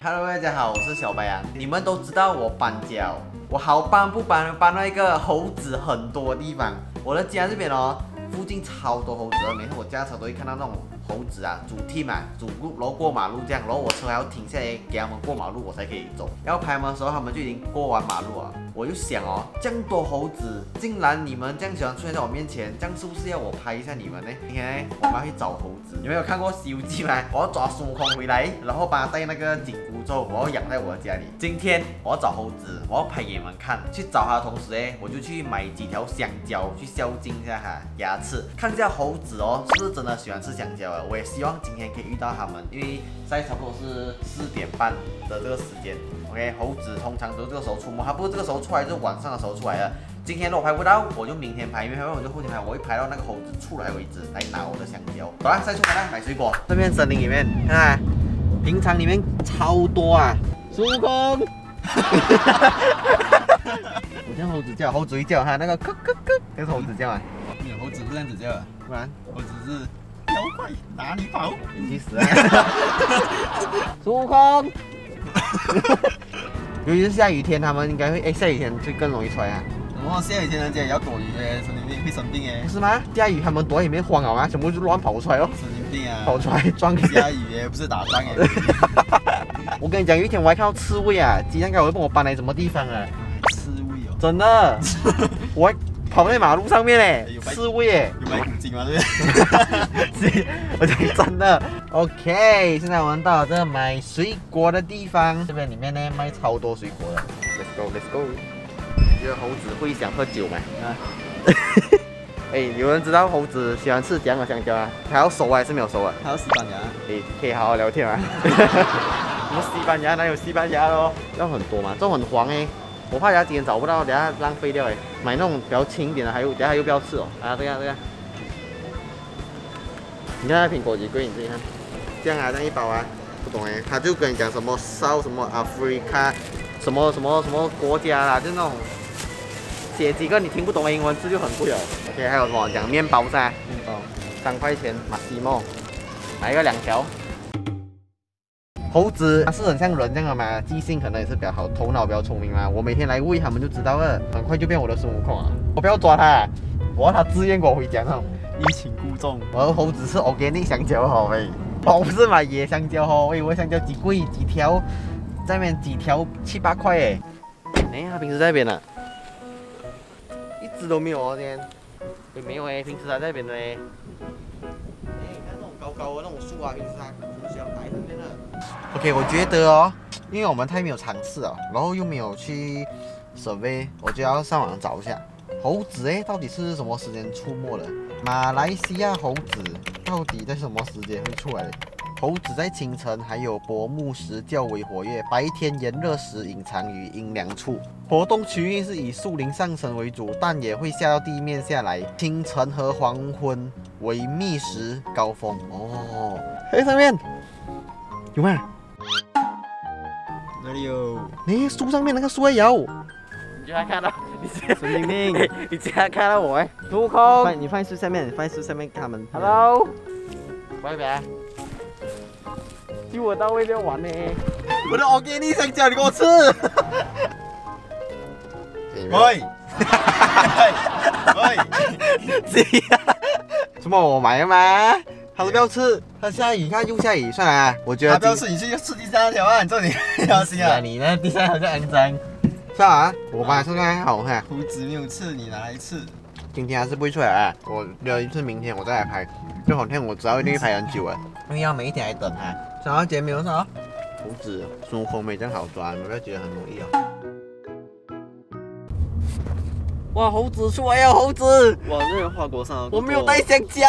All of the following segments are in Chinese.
Hello，大家好，我是小白羊。你们都知道我搬家，哦我好搬不搬？搬到一个猴子很多地方。我的家这边哦，附近超多猴子，每天我驾车都会看到那种。猴子啊，主 T 嘛，主路，然后过马路这样，然后我车还要停下来给他们过马路，我才可以走。要拍门的时候，他们就已经过完马路了。我就想哦，这样多猴子，竟然你们这样喜欢出现在我面前，这样是不是要我拍一下你们呢？今天我们要去找猴子。有没有看过《西游记》吗？我要抓孙悟空回来，然后把他带那个紧箍咒，我要养在我家里。今天我要找猴子，我要拍给你们看。去找他的同时呢，我就去买几条香蕉去孝敬一下哈牙齿，看一下猴子哦，是不是真的喜欢吃香蕉啊？我也希望今天可以遇到他们，因为在差不多是四点半的这个时间。OK，猴子通常都这个时候出没，它不是这个时候出来，就是晚上的时候出来的。今天如果拍不到，我就明天拍；因为拍不到，我就后天拍。我会拍到那个猴子出来为止，来拿我的香蕉。走了，再出来买水果。这边森林里面，看看，平常里面超多啊。孙悟空，我叫猴子叫，猴子一叫哈，那个咯咯咯，那是猴子叫啊。没有，猴子不这样子叫，不然猴子是妖怪哪里跑？你去死啊！孙悟空。尤其是下雨天，他们应该会哎，下雨天就更容易出来啊。然后下雨天人家也要躲雨哎，神经病会生病哎。不是吗？下雨他们躲里面慌了啊，全部就乱跑出来哦。神经病啊！跑出来 撞。下雨哎，不是打仗哎。我跟你讲，有一天我还看到刺猬啊，鸡蛋糕会帮我搬来什么地方啊？刺猬哦。真的。我还。跑在马路上面嘞，刺猬耶，有买五斤吗？对不 我讲真的。OK，现在我们到了这个买水果的地方，这边里面呢卖超多水果的。Let's go，Let's go。这个猴子会想喝酒吗？啊。哎，有人知道猴子喜欢吃怎样的香蕉啊？它要熟还是没有熟啊？它要西班牙。哎，可以好好聊天啊？什么西班牙？哪有西班牙咯？要很多吗？这很黄哎。我怕等下今天找不到，等下浪费掉哎。买那种比较轻一点的，还有等下又不要吃哦。啊，这样这样。你看那苹果几贵？你自己看。这样啊，这样一包啊，不懂哎。他就跟你讲什么烧什么 Africa，什么什么什么国家啦，就那种写几个你听不懂的英文字就很贵哦。OK，还有什么讲面包噻？面包三块钱，马西莫，买一个两条。猴子它是很像人这样的嘛，记性可能也是比较好，头脑比较聪明嘛。我每天来喂它们就知道了，很快就变我的孙悟空啊！我不要抓它，我要它自愿跟我回家那种欲擒故纵。我的猴子是 organic 香蕉好喂，我不是买野香蕉哈，喂，我香蕉几贵几条，在那边几条七八块哎。哎，它平时在那边呢，一只都没有哦，今天也没有哎，平时它在那边呢。高那种树啊，平时它从小待那边的。OK，我觉得哦，因为我们太没有尝试了，然后又没有去 survey，我就要上网找一下猴子哎，到底是什么时间出没的？马来西亚猴子到底在什么时间会出来？猴子在清晨还有薄暮时较为活跃，白天炎热时隐藏于阴凉处。活动区域是以树林上升为主，但也会下到地面下来。清晨和黄昏为觅食高峰。哦，哎，上面有吗？哪里有？哎，树上面那个树有。你居然看到？神经病！你竟然看到我哎！孙悟空，你放在树下面，你放在树下面，他们。Hello，拜拜。救我到位边玩呢！我的奥给你香蕉，你给我吃。喂！喂！谁呀？什么我买了吗？他说不要吃，他下雨，看又下雨，算了，我觉得他不要吃，你去吃第三条啊！你这里小心啊！你呢？第三条叫肮脏，算了，我把它看好看。胡子没有刺，你拿来刺。今天还是不会出来啊！我留一次，明天我再来拍。这好天我知道一定会拍很久啊，因为要每一天来等他。小阿姐没有啥？胡子，孙悟空没这样好抓，你不要觉得很容易啊。哇，猴子出来呀！猴子！哇，这个花果山，我没有带香蕉。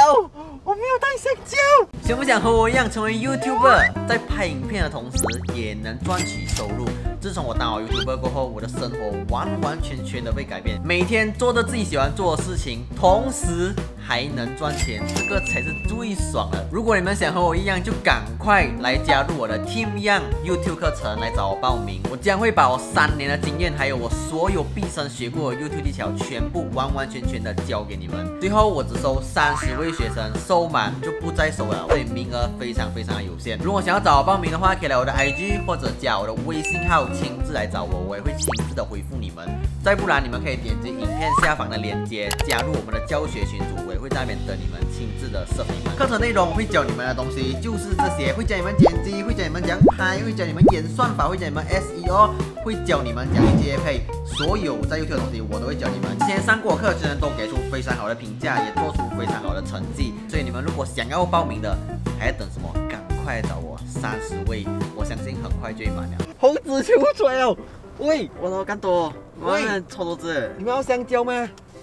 我没有带香蕉。想不想和我一样成为 YouTuber，在拍影片的同时也能赚取收入？自从我当了 YouTuber 过后，我的生活完完全全的被改变，每天做着自己喜欢做的事情，同时还能赚钱，这个才是最爽的。如果你们想和我一样，就赶快来加入我的 Team Young YouTube 课程，来找我报名。我将会把我三年的经验，还有我所有毕生学过的 YouTube 技巧，全部完完全全的教给你们。最后我只收三十位学生，收满就不再收了，所以名额非常非常的有限。如果想要找我报名的话，可以来我的 IG 或者加我的微信号，亲自来找我，我也会亲自的回复你们。再不然，你们可以点击影片下方的链接，加入我们的教学群组，我也会在那边等你们亲自的设你们。课程内容会教你们的东西就是这些，会教你们剪辑，会教你们怎样拍，会教你们演算法，会教你们 SEO，会教你们怎样接配，所有在 YouTube 的东西我都会教你们。之前上过课程都给出非常好的评价，也做出非常好的成绩，所以你们如果想要报名的，还要等什么？赶快找我，三十位，我相信很快就会满了。猴子求出来哦！喂，我都干多，喂喂，臭豆子，你们要香蕉吗？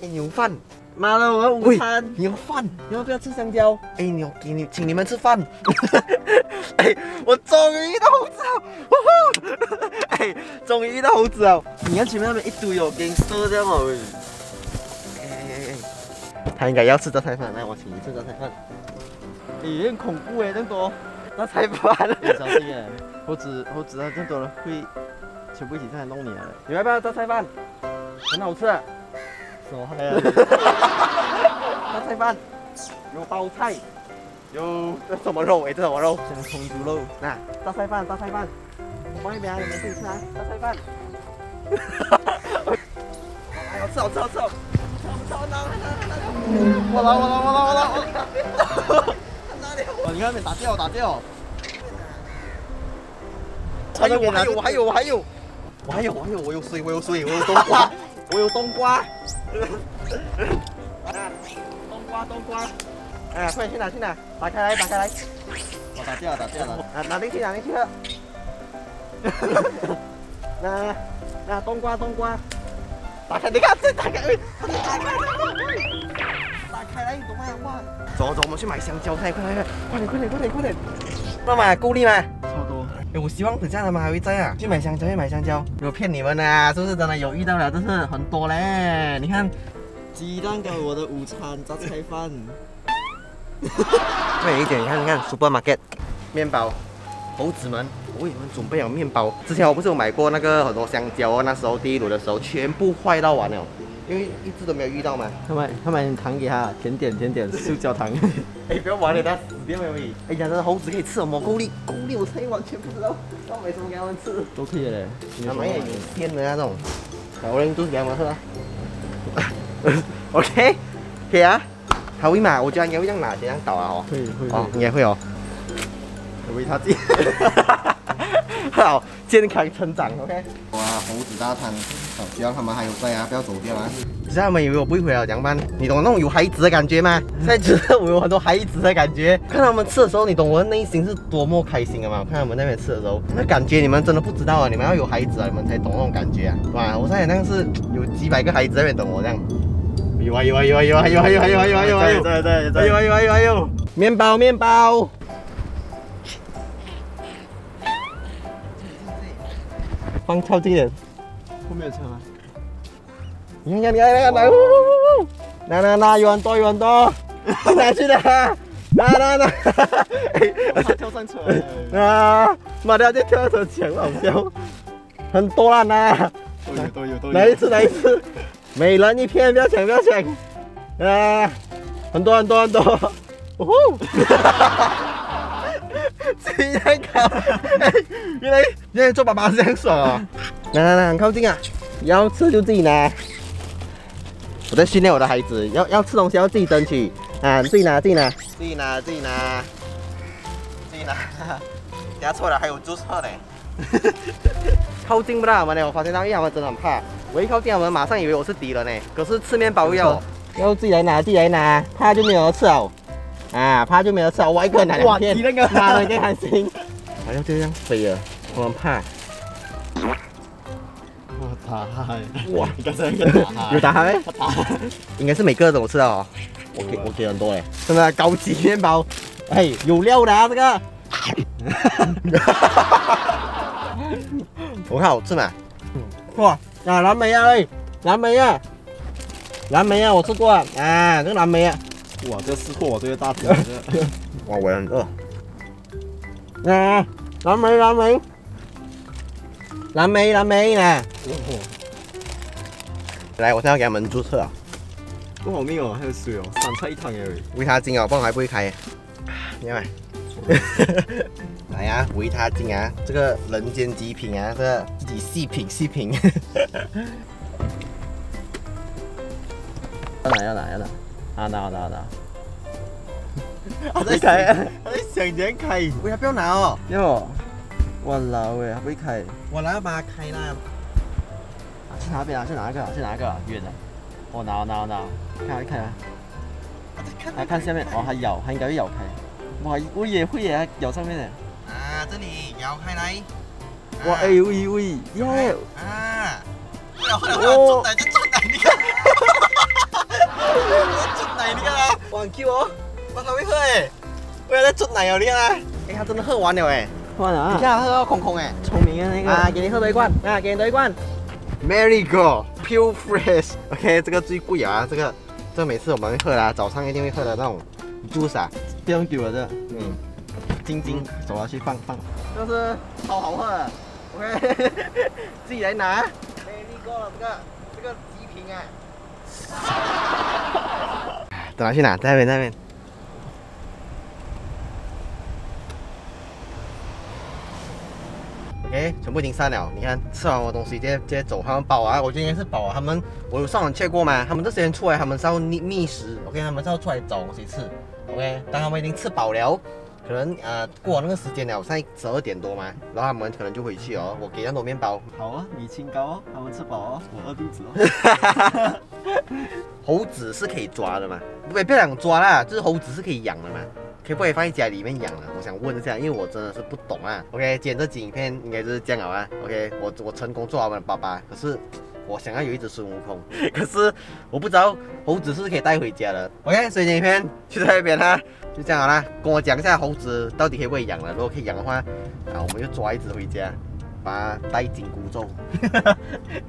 哎，你有饭。妈的，我要午餐。你要饭，你要不要吃香蕉？哎，你要给你请你们吃饭。哎，我终于遇到猴子了！呜呼！哎，终于遇到猴子了！你看前面那边一堆哦，gangster 这样哦。哎哎哎，他应该要吃杂菜饭，来，我请你吃杂菜饭。哎，很恐怖哎，那么多杂菜饭。小心哎，猴子猴子啊，这么多人会全部一起上来弄你啊！你要不要杂菜饭？很好吃。什么菜？大菜 饭，有包菜，有这什么肉？哎，这什么肉？香葱猪肉。那大菜饭，大菜饭，我帮你点，你们自己吃啊。大菜饭。哎呦，吃操吃！操吃哪里？我来，我来，我来，我来，我来！哇，你看没打掉，打掉。还有我还有我还有我还有我还有我有水我有水我有冬瓜我有冬瓜。冬瓜，冬瓜。哎，快点去拿，去拿，打开来，打开来。我打掉了，打掉了。拿拿进去，拿进去。那那冬瓜，冬瓜。打开，你看，这打开，哎，打开，打开来，你懂吗？哇！走走，我们去买香蕉，快快快，快点快点快点快点！妈妈，够力吗？我希望等下他们还会在啊！去买香蕉，去买香蕉。有骗你们啊？是不是真的有遇到了？真是很多嘞！你看，鸡蛋糕，我的午餐，杂菜饭。对一点，你看，你看，supermarket，面包，猴子们，我为你们准备了面包。之前我不是有买过那个很多香蕉哦，那时候第一轮的时候全部坏到完了，因为一直都没有遇到嘛。他买他买糖给他，甜点甜点，塑胶糖。哎，不要玩了，他死掉没有？哎呀，这猴子可以吃什么？够力，够力，我才完全不知道要买什么给他们吃。都可以嘞，他们也有鲜的那种，我拎都给他们喝。OK，可以啊。他会嘛？我觉得应该会这样拿，这样倒啊哦。会会哦，应该会哦。喂他自己。好，健康成长，OK。哇，猴子大餐，好，希望他们还有在啊，不要走掉啊。只是他们以为我不会回来，怎么办？你懂那种有孩子的感觉吗？现在觉得我有很多孩子的感觉。看他们吃的时候，你懂我的内心是多么开心的吗？我看他们那边吃的时候，那感觉你们真的不知道啊！你们要有孩子啊，你们才懂那种感觉啊。哇，我现在好像是有几百个孩子在那边等我这样。有啊有啊有啊有啊有啊有啊有啊有啊有啊有！对对哎呦哎呦哎呦哎呦！面包面包。放靠近点，后面有车吗？你看看你看看来，拿拿拿，有很多有很多，拿去的，拿拿拿，我怕跳上车。啊，马上就跳车抢，好笑，很多啦拿，都有都有都有。来一次来一次，每人一片，不要抢不要抢，啊，很多很多很多，哦吼。鸡蛋糕，原来原来做爸爸是这样爽啊！来来来，很靠近啊！要吃就自己拿。我在训练我的孩子，要要吃东西要自己争取啊！自己拿自己拿，自己拿自己拿，自己拿。等下错了还有注册嘞。靠近不到我们呢，我发现到，因为他们真的很怕。我一靠近他们，马上以为我是敌人呢。可是吃面包要要自己来拿，自己来拿，怕就没有吃了。啊，怕就没有吃，我一个人拿两片，拿了更开心。还要这样飞啊，我们怕。我打哈，哇你刚才那个打哈，有打哈没？他打哈，应该是每个都吃到哦。我给我给很多哎，真的高级面包，哎，有料的啊这个。我看好吃吗？哇，啊蓝莓啊，哎，蓝莓啊，蓝莓啊，我吃过啊，啊，这个蓝莓啊，哇，这吃货，这个大只，哇，我也很饿。啊，蓝莓，蓝莓，蓝莓，蓝莓呢？来，我现在要给他们注册啊，不好命哦，还有水哦，三菜一汤而已。维他精哦，不然还不会开。你看，来呀、维他金啊，这个人间极品啊，这个自己细品细品。要拿要拿要拿，啊拿拿拿，他 在开他在想怎样开。维他不要拿哦，哟，我老喂，还不会开，我来要把它开啦。啊去哪边啊？去哪一个啊？去哪一个啊？远的，我拿拿拿，看看啊，来看下面，哦，它咬，它应该会咬开，哇，我也会耶，它咬上面的，啊，这里咬开来。哇，哎喂喂，耶，啊！会了会了会了，转奶就转奶，你看。转奶，你看啊，网 Q 哦，哇，它会喝哎，我要在转奶哦，你看啊，哎，他真的喝完了哎，换了啊，你看它喝到空空哎。聪明的那个，啊，给你喝多一罐，啊，给你多一罐，Marigo Pure Fresh。OK，这个最贵啊，这个这个每次我们会喝啦，早上一定会喝的那种 juice 啊，不用丢了这，嗯，晶晶走下去放放。这是超好喝的，OK，自己来拿。Marigo 了这个这个极品啊。等下去哪？在那边，在那边。OK，全部已经散了。你看，吃完我东西，直接直接走。他们饱啊，我觉得应该是饱啊。他们我有上网切过嘛，他们这些人出来，他们是要觅觅食。OK，他们是要出来找东西吃。OK，当他们已经吃饱了，可能呃过了那个时间了，现在十二点多嘛，然后他们可能就回去哦。我给那多面包，好啊，你清高哦，他们吃饱哦，我饿肚子哦。猴子是可以抓的嘛？不，不要讲抓啦，就是猴子是可以养的嘛？可以不可以放在家里面养啊？我想问一下，因为我真的是不懂啊。OK，今天这集影片应该就是这样了啊。OK，我我成功做好我们的爸爸，可是我想要有一只孙悟空，可是我不知道猴子是可以带回家的。OK，所以今天影片就在这边啦，就这样好啦。跟我讲一下猴子到底可以不可以养了？如果可以养的话，啊，我们就抓一只回家，把它带紧箍咒。